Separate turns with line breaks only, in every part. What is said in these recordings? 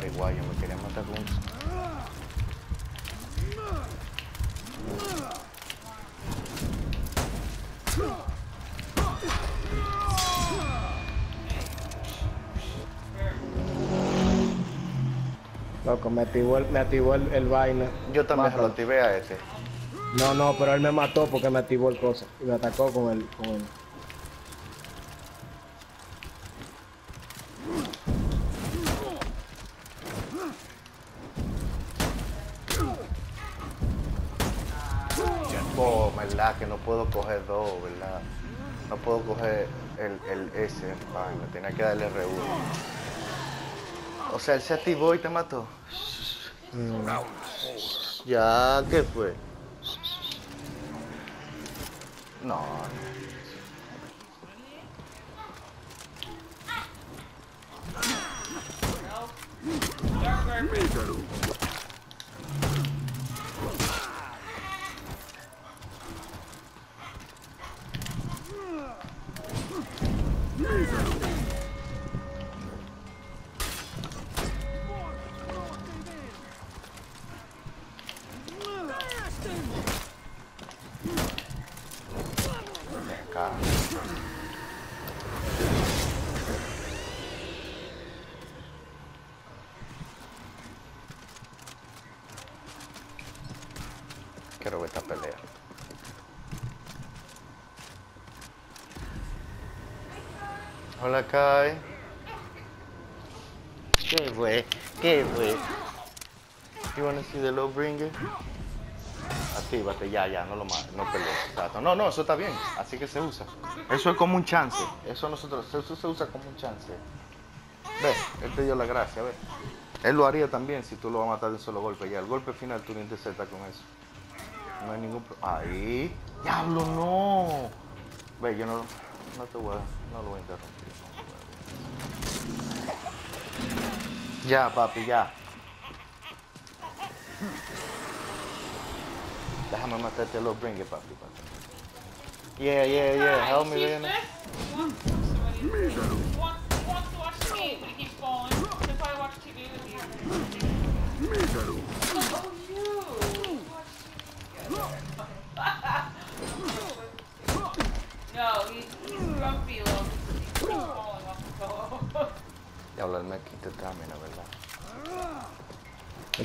pariguayos me querían matar con.
Loco, me activó el, me activó el, el vaina.
Yo también lo activé a este.
No, no, pero él me mató porque me activó el cosa. Y me atacó con el, con el.
Oh, verdad que no puedo coger dos, verdad. No puedo coger el, el S, vaina, tenía que darle R1. O sea, él se activó y te mató. Ya, ¿qué fue? No. Acá. Hola, Kai. ¿Qué fue? ¿Qué fue? You wanna see the low bringer? Actívate, ya, ya, no lo mates, no pelees. No, no, eso está bien, así que se usa. Eso es como un chance. Eso nosotros, eso se usa como un chance. Ve, él te dio la gracia, ve. Él lo haría también si tú lo vas a matar de un solo golpe. Ya, el golpe final tú lo interceptas con eso. No hay ningún problema. Ahí. Diablo, no. Ve, yo no, no te voy a, no lo voy a interrumpir. no. Ya, papi, ya. Déjame matarte a los bringue, papi, papi. Yeah, yeah, yeah. Help me,
He's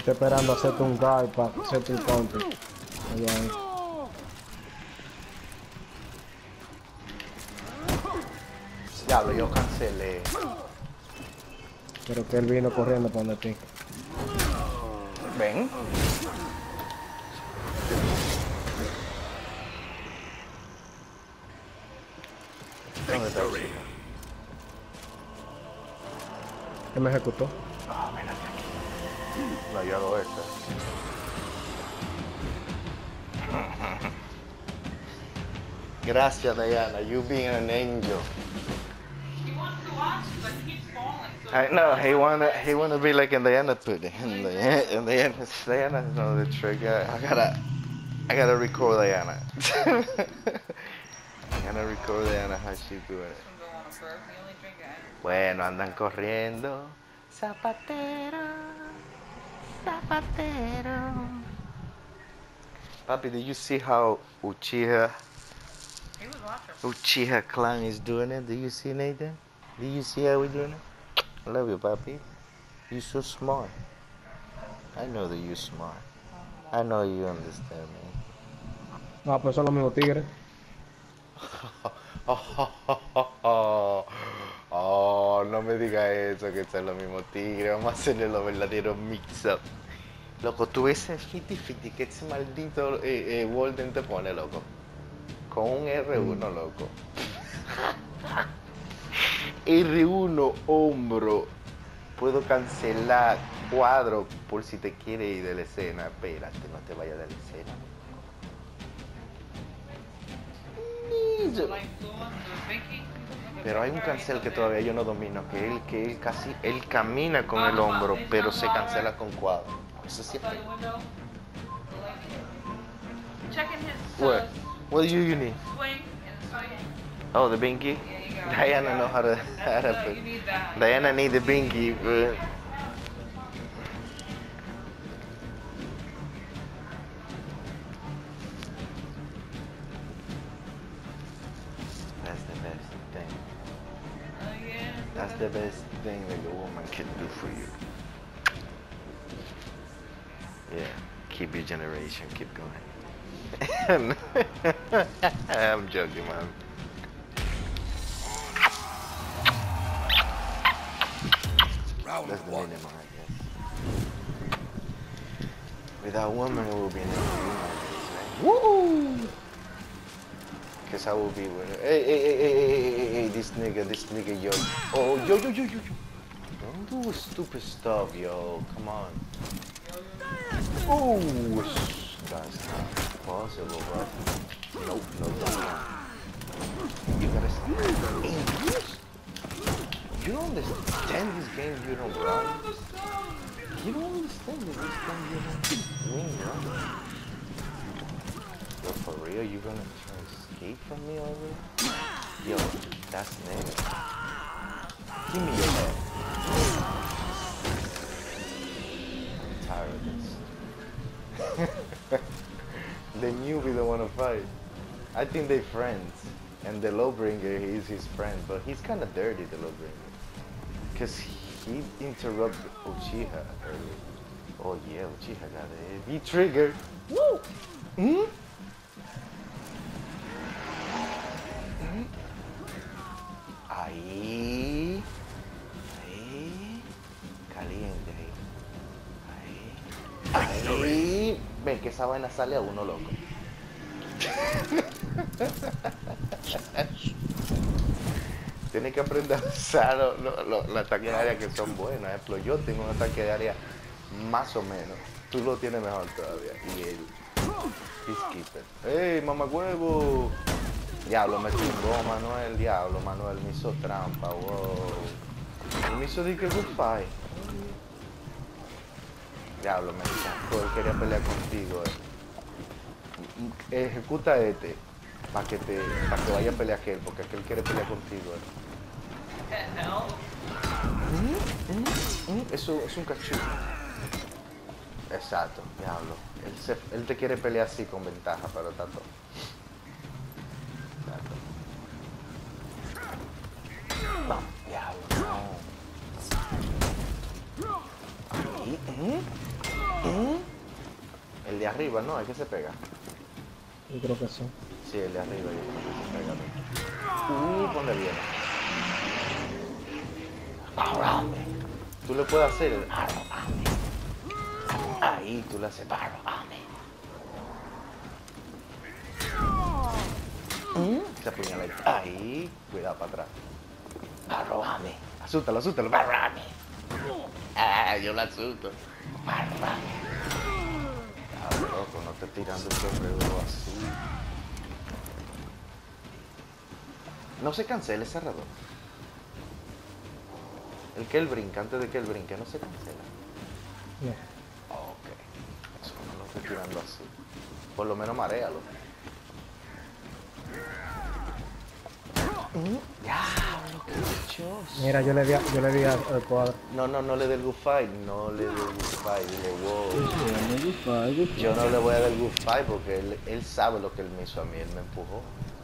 Estoy esperando hacerte un guard para hacerte un counter. Allá.
Diablo, yo cancelé.
Pero que él vino corriendo para donde ti.
Ven. ¿Dónde está?
Él me ejecutó.
Mírate aquí. No, yo hago esto. Gracias, Diana. You being an angel.
he wants to watch, but he keeps falling. So
I know he wanna he wanna be like in Diana pudding. In the in Diana Diana know the trick. I, I gotta I gotta record Diana. I gotta record Diana how she doing it.
I'm going on a burp. We only drink it.
Bueno, andan corriendo. Zapatero, zapatero. Papi, did you see how Uchiha
He was.
Uchiha clan is doing it? Do you see Nathan? Do you see how we're doing it? I love you, papi. You're so smart. I know that you're smart. I know you understand me.
No, pues son los mismos tigres.
No me diga eso, que son los mismos tigres. Vamos a hacerle los verdaderos mix-up. Loco, tú ves ese fiti que ese maldito eh, eh, Walden te pone, loco. Con un R1, loco. R1, hombro. Puedo cancelar cuadro por si te quiere ir de la escena. Espérate, no te vayas de la escena. Pero hay un cancel que todavía yo no domino, que él, que él casi, él camina con el hombro, pero se cancela con cuadro. Eso siempre. What? What do you need? Oh, the binky. Diana know how to, how to put. Diana need the binky. But the best thing that a woman can do for you. Yeah, keep your generation, keep going. I'm joking, man.
Round
That's the
one.
minimum, I guess. Without woman, it will be beings. Woo! Cause I will be with Hey, hey, hey, hey, hey, hey, hey, hey, this nigga, this nigga, yo. Oh, yo, yo, yo, yo, yo. Don't do stupid stuff, yo. Come on. Oh, that's not possible, bro. Nope, no, no. You gotta. Hey, you- don't understand this game you don't run. You don't understand this game you don't win, right? Yo, for real, you gonna try escape from me already? Yo, that's negative. Give me your head. I'm tired of this. the newbie don't wanna fight. I think they friends. And the Lowbringer, he's his friend, but he's kind of dirty, the Lowbringer. Because he interrupted Uchiha earlier. Oh yeah, Uchiha got it. He triggered. Woo! Hmm? Hmm? Esa vaina sale a uno loco. Tienes que aprender a usar lo- lo- lo- los ataques de área que son buenos. Ejemplo, yo tengo un ataque de área más o menos. Tú lo tienes mejor todavía. Y él. Peacekeeper. ¡Ey, mamá huevo! Diablo, me chingó Manuel. Diablo, Manuel me hizo trampa. Wow. Me hizo de que good fight. Diablo, me. Él quería pelear contigo. eh. Ejecuta este. Para que, te, pa' que vaya a pelear aquel. Porque aquel quiere pelear contigo. eh.
The hell?
Mm, Eso es un cachucho. Exacto, diablo. Él, se- él te quiere pelear así con ventaja, pero. Exacto. No, diablo, no. ¿mm? Arriba, no, es que se pega.
Yo creo que sí.
Sí, el de arriba, yo creo que se pega. Uh, ¿dónde viene? Arrame. Tú le puedes hacer el arrame. Ahí tú le haces arrame. Mm, Se apuñala ahí. Ahí, cuidado para atrás. Arrame. Asústalo, asústalo. Arrame. Ah, yo lo asusto. Arrame. Te tirando ese juego así. No se cancela ese cerrador. El que él brinca, antes de que él brinque, no se cancela.
No.
Ok. Eso no lo estoy tirando así. Por lo menos. Mm, qué dichoso.
Mira, yo le di, a- yo le di al al cuadro.
No, no, no le dé el good fight, no le dé el good fight, dile wow. Yo no le voy a dar el good fight porque él, él sabe lo que él me hizo a mí, él me empujó.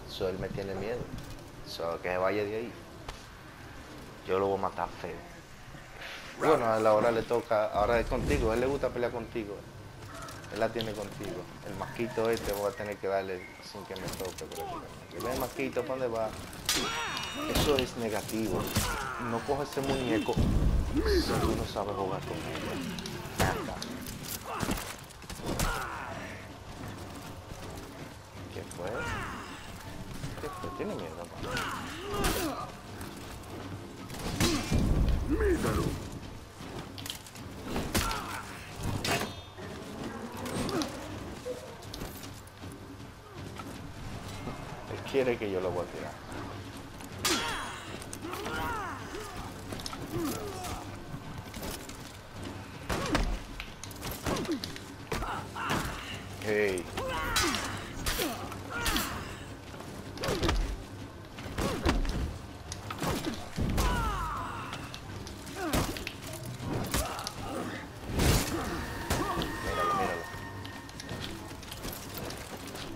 So, él me tiene miedo. So, que se vaya de ahí. Yo lo voy a matar feo. Bueno, a la hora le toca, ahora es contigo, a él le gusta pelear contigo. Él la tiene contigo. El masquito este voy a tener que darle sin que me toque. prácticamente. Ven masquito, ¿para dónde va? Eso es negativo. No coges ese muñeco si tú no sabes jugar con él. ¿Qué fue? ¿Qué fue? Tiene miedo, pa? Él quiere que yo lo voy a tirar.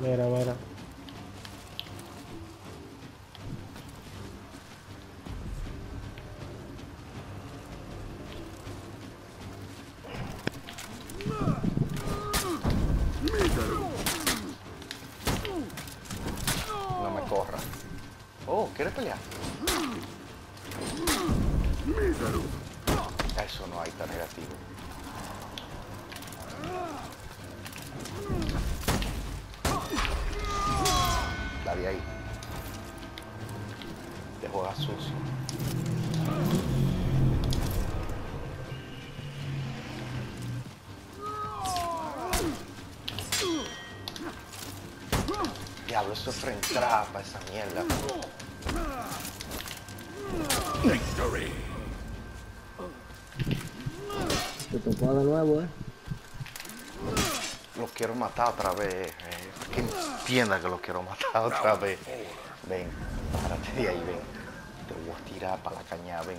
Mira, mira.
No me corra. Oh, ¿quieres pelear? Eso no hay tan negativo. La de ahí. Te juegas sucio. Diablo, eso es frente trapa, esa mierda.
Victory.
Te tocó de nuevo, eh.
Lo quiero matar otra vez. eh. Que entienda que lo quiero matar otra vez. Ven, párate de ahí, ven. Te voy a tirar para la caña, ven.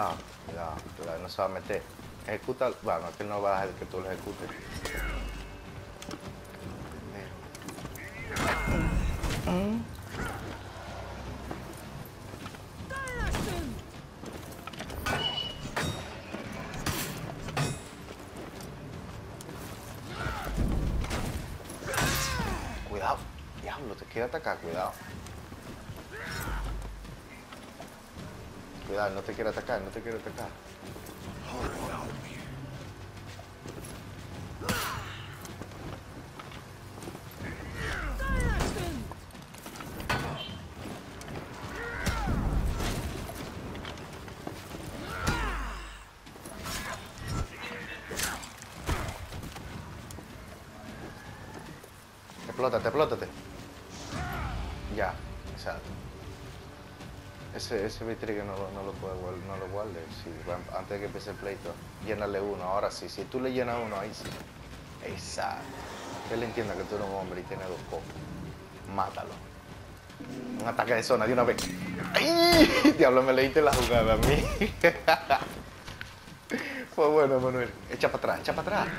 Cuidado, cuidado, cuidado, no se va a meter. Ejecuta, bueno, que él no va a dejar que tú lo ejecutes. Cuidado, diablo, te quiere atacar, cuidado. No te quiere atacar, no te quiere atacar. Explótate, explótate. Ya, exacto. Ese, ese que no, lo- no lo puede guardar, no lo guardes. Sí, antes de que empiece el pleito, llénale uno. Ahora sí, si tú le llenas uno, ahí sí. Exacto. Que él entienda que tú eres un hombre y tienes dos cocos. Mátalo. Un ataque de zona de una vez. ¡Ay! Diablo, me leíste la jugada a mí. Fue bueno, Manuel. Echa para atrás, echa para atrás.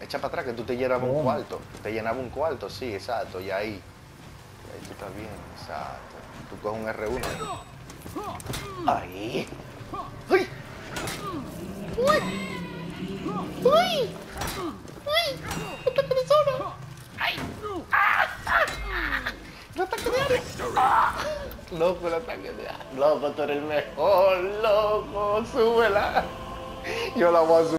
Echa para pa atrás que tú te llenabas un cuarto. Te llenaba un cuarto, sí, exacto. Y ahí. Tú estás bien, exacto. Tú coges un R1 ahí. Ahí. ¡Uy! ¡Uy! ¡Uy! ¡Uy! ¡Ataque de zona! ¡Ay! ¡Ah! ¡El ataque de área! ¡Ah! Loco, el ataque de área. Loco, tú eres el mejor, loco. Súbela. Yo la voy a subir.